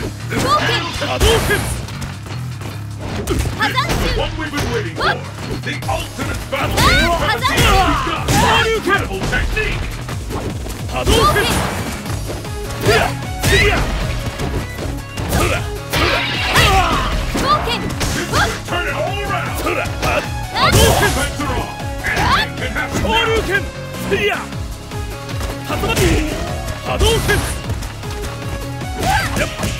This Broken. battle's 波動拳 Hazan what we've been waiting for. The ultimate battle. Ah, Gravity Hazan. has begun. Incredible technique. 波動拳いやいやそら Broken. This could turn it all around. そらは Ah, Defense are off. Anything can happen 昇 now. 竜拳いや竜巻波動拳 What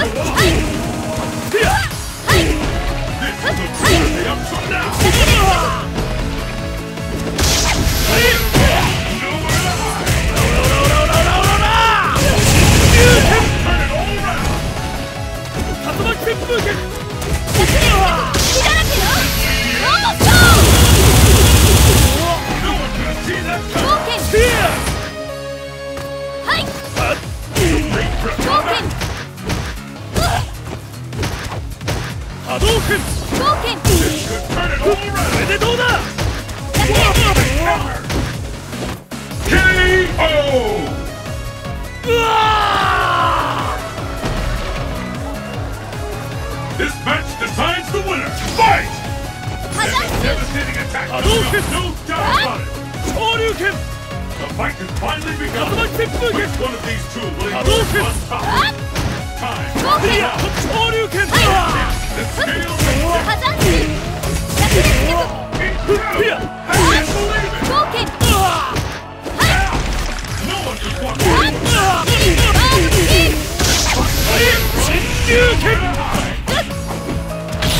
そ波動拳冒険 This could turn it all こ around. れでどうだ Counter. KO. うわ This match decides the winner. Fight! 破断 Devastating attack. Hadouken! No doubt about it. 昇竜拳 The fight has finally 竜 begun. 巻旋風拳 Which one of these two will Hadouken! emerge on top? あ Time. 冒